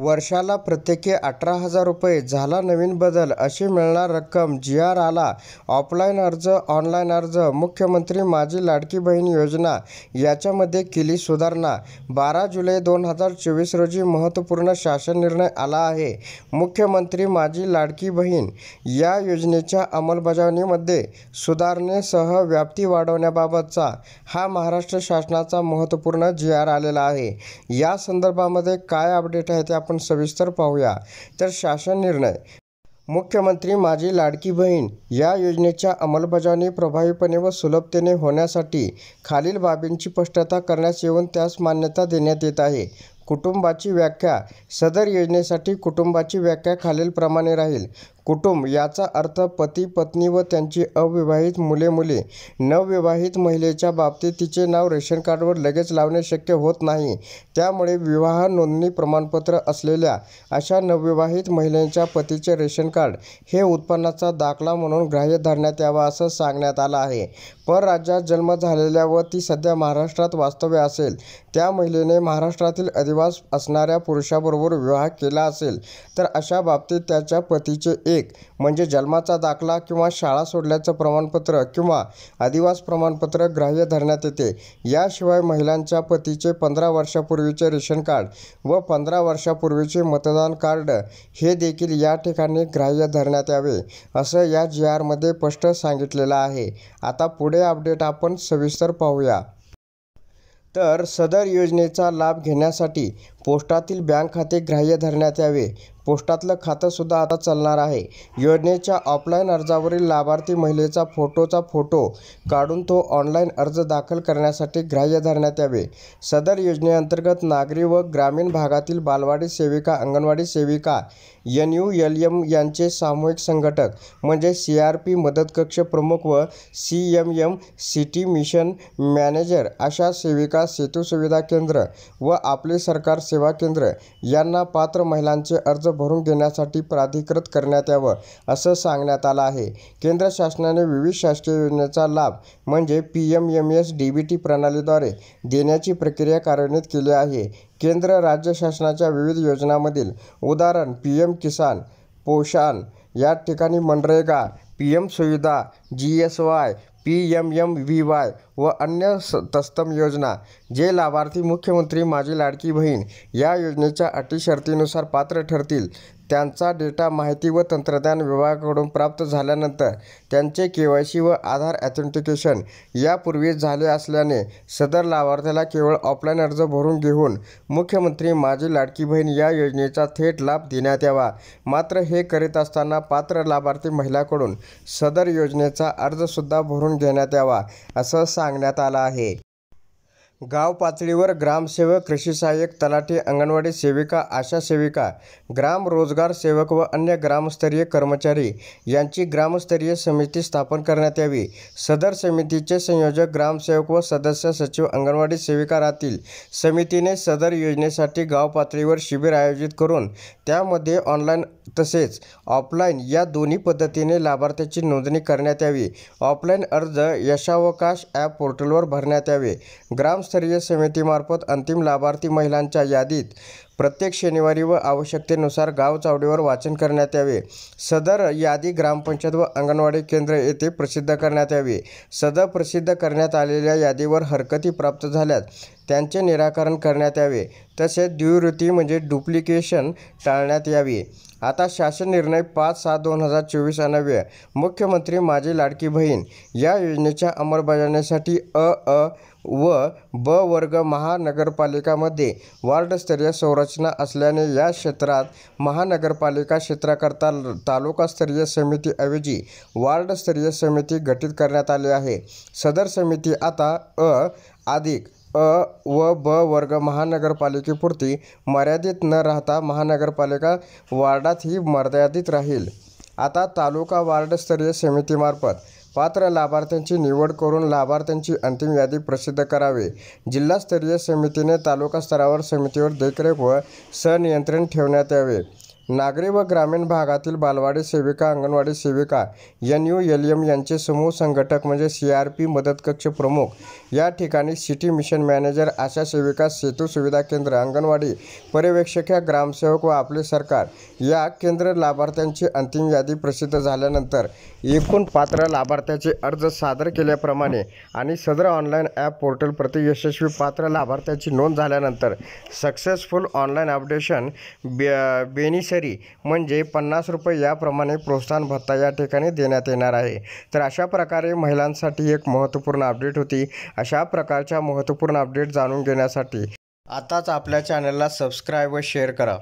वर्षाला प्रत्येकी अठरा हजार रुपये झाला नवीन बदल अशी मिळणार रक्कम जी आर आला. ऑफलाईन अर्ज ऑनलाईन अर्ज मुख्यमंत्री माझी लाडकी बहीण योजना याच्यामध्ये केली सुधारणा. बारा जुलै दोन हजार चोवीस रोजी महत्त्वपूर्ण शासन निर्णय आला आहे. मुख्यमंत्री माझी लाडकी बहीण या योजनेच्या अंमलबजावणीमध्ये सुधारणेसह व्याप्ती वाढवण्याबाबतचा हा महाराष्ट्र शासनाचा महत्त्वपूर्ण जी आर आलेला आहे. या संदर्भामध्ये काय अपडेट आहे ते आपण सविस्तर पाहूया. तर शासन निर्णय. मुख्यमंत्री माझी लाडकी बहीण या योजनेच्या अंमलबजावणी प्रभावीपणे व सुलभतेने होण्यासाठी खालील बाबींची स्पष्टता करण्यास येऊन त्यास मान्यता देण्यात येत आहे. कुटुंबाची व्याख्या. सदर योजनेसाठी कुटुंबाची व्याख्या खालीलप्रमाणे राहील. कुटुंब याचा अर्थ पती पत्नी व त्यांची अविवाहित मुले मुले नवविवाहित महिलेच्या बाबतीत तिचे नाव रेशन कार्डवर लगेच लावणे शक्य होत नाही. त्यामुळे विवाह नोंदणी प्रमाणपत्र असलेल्या अशा नवविवाहित महिलेच्या पतीचे रेशन कार्ड हे उत्पन्नाचा दाखला म्हणून ग्राह्य धरण्यात यावा असं सांगण्यात आलं आहे. परराज्यात जन्म झालेल्या व ती सध्या महाराष्ट्रात वास्तव्य असेल त्या महिलेने महाराष्ट्रातील अधिवास असणाऱ्या पुरुषाबरोबर विवाह केला असेल तर अशा बाबतीत त्याच्या पतीचे एक म्हणजे जन्माचा दाखला किंवा शाळा सोडल्याचं प्रमाणपत्र किंवा अधिवास प्रमाणपत्र ग्राह्य धरण्यात येते. याशिवाय महिलांच्या पतीचे पंधरा वर्षापूर्वीचे रेशन कार्ड व पंधरा वर्षापूर्वीचे मतदान कार्ड हे देखील या ठिकाणी ग्राह्य धरण्यात यावे असं या जी आरमध्ये स्पष्ट सांगितलेलं आहे. आता पुढे अपडेट आपण सविस्तर पाहूया. तर सदर योजनेचा लाभ घेण्यासाठी पोस्टातील बँक खाते ग्राह्य धरण्यात यावे. पोस्टातलं खातंसुद्धा आता चालणार आहे. योजनेच्या ऑफलाईन अर्जावरील लाभार्थी महिलेचा फोटोचा फोटो काढून तो ऑनलाईन अर्ज दाखल करण्यासाठी ग्राह्य धरण्यात यावे. सदर योजनेअंतर्गत नागरी व ग्रामीण भागातील बालवाडी सेविका अंगणवाडी सेविका एन यू एल एम यांचे सामूहिक संघटक म्हणजे सी आर पी मदत कक्ष प्रमुख व C M M city mission manager अशा सेविका सेतू सुविधा केंद्र व आपले सरकार सेवा केंद्र यांना पात्र महिलांचे अर्ज भरून घेण्यासाठी प्राधिकृत करण्यात यावं असं सांगण्यात आलं आहे. केंद्र शासनाने विविध शासकीय योजनेचा लाभ म्हणजे P M M S D B T प्रणालीद्वारे देण्याची प्रक्रिया कार्यान्वित केली आहे. केंद्र राज्य शासनाच्या विविध योजनांमधील उदाहरण पी एम किसान पोषण या ठिकाणी मनरेगा पी एम सुविधा G S Y P M M V Y व अन्य स तत्सम योजना जे लाभार्थी मुख्यमंत्री माझी लाडकी बहीण या योजनेच्या अटी शर्तीनुसार पात्र ठरतील. त्यांचा डेटा माहिती व तंत्रज्ञान विभागाकडून प्राप्त झाल्यानंतर त्यांचे के वाय सी व आधार ॲथेंटिकेशन यापूर्वीच झाले असल्याने सदर लाभार्थ्याला केवळ ऑफलाईन अर्ज भरून घेऊन मुख्यमंत्री माझी लाडकी बहीण या योजनेचा थेट लाभ देण्यात यावा. मात्र हे करीत असताना पात्र लाभार्थी महिलाकडून सदर योजनेचा अर्जसुद्धा भरून घेण्यात यावा असं सांगण्यात आलं आहे. गाव पातळीवर ग्रामसेवक कृषी सहाय्यक तलाठी अंगणवाडी सेविका आशा सेविका ग्राम रोजगार सेवक व अन्य ग्रामस्तरीय कर्मचारी यांची ग्रामस्तरीय समिती स्थापन करण्यात यावी. सदर समितीचे संयोजक ग्रामसेवक व सदस्य सचिव अंगणवाडी सेविका राहतील. समितीने सदर योजनेसाठी गाव पातळीवर शिबिर आयोजित करून त्यामध्ये ऑनलाईन तसेच ऑफलाईन या दोन्ही पद्धतीने लाभार्थ्याची नोंदणी करण्यात यावी. ऑफलाईन अर्ज यशावकाश ॲप पोर्टलवर भरण्यात यावे. ग्राम ग्रामस्तरीय समितीमार्फत अंतिम लाभार्थी महिलांच्या यादीत प्रत्येक शनिवारी व आवश्यकतेनुसार गाव चावडीवर वाचन करण्यात यावे. सदर यादी ग्रामपंचायत व अंगणवाडी केंद्र येथे प्रसिद्ध करण्यात यावी. सदर प्रसिद्ध करण्यात आलेल्या यादीवर हरकती प्राप्त झाल्यास त्यांचे निराकरण करण्यात यावे. तसेच द्विवृत्ती म्हणजे डुप्लिकेशन टाळण्यात यावी. आता शासन निर्णय पाच सात दोन हजार चोवीस अन्वये मुख्यमंत्री माझी लाडकी बहीण या योजनेच्या अंमलबजावणीसाठी अ अ व ब वर्ग महानगरपालिकामध्ये वार्डस्तरीय संरचना असल्याने या क्षेत्रात महानगरपालिका क्षेत्राकरता तालुकास्तरीय समितीऐवजी वार्डस्तरीय समिती गठीत करण्यात आली आहे. सदर समिती आता अ अधिक अ व ब वर्ग महानगरपालिकेपुरती मर्यादित न राहता महानगरपालिका वार्डातही मर्यादित राहील. आता तालुका वार्डस्तरीय समितीमार्फत पात्र लाभार्थ्यांची निवड करून लाभार्थ्यांची अंतिम यादी प्रसिद्ध करावी. जिल्हास्तरीय समितीने तालुका स्तरावर समितीवर देखरेख व सनियंत्रण ठेवण्यात यावे. नागरी व ग्रामीण भागातील बालवाडी सेविका अंगणवाडी सेविका एन यू एल एम यांचे समूह संघटक म्हणजे सी आर पी मदत कक्ष प्रमुख. या ठिकाणी सिटी मिशन मॅनेजर आशा सेविका सेतू सुविधा केंद्र अंगणवाडी पर्यवेक्षक ग्रामसेवक व आपले सरकार या केंद्र लाभार्थ्यांची अंतिम यादी प्रसिद्ध झाल्यानंतर एकूण पात्र लाभार्थ्याचे अर्ज सादर केल्याप्रमाणे आणि सदर ऑनलाईन ॲप पोर्टल प्रति यशस्वी पात्र लाभार्थ्याची नोंद झाल्यानंतर सक्सेसफुल ऑनलाईन अपडेशन बे बेनिसरी म्हणजे पन्नास रुपये याप्रमाणे प्रोत्साहन भत्ता या ठिकाणी देण्यात येणार आहे. तर अशा प्रकारे महिलांसाठी एक महत्त्वपूर्ण अपडेट होती. अशा प्रकारच्या महत्त्वपूर्ण अपडेट जाणून घेण्यासाठी आताच आपल्या चॅनलला सबस्क्राईब व शेअर करा.